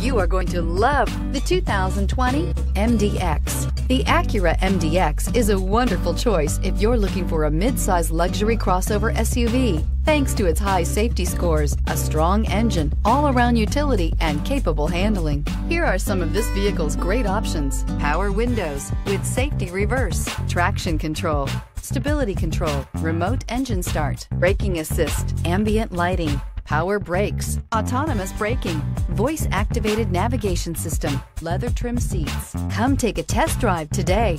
You are going to love the 2020 MDX. The Acura MDX is a wonderful choice if you're looking for a mid-size luxury crossover SUV. Thanks to its high safety scores, a strong engine, all-around utility, and capable handling. Here are some of this vehicle's great options. Power windows with safety reverse, traction control, stability control, remote engine start, braking assist, ambient lighting, power brakes, autonomous braking, voice activated navigation system, leather trim seats. Come take a test drive today.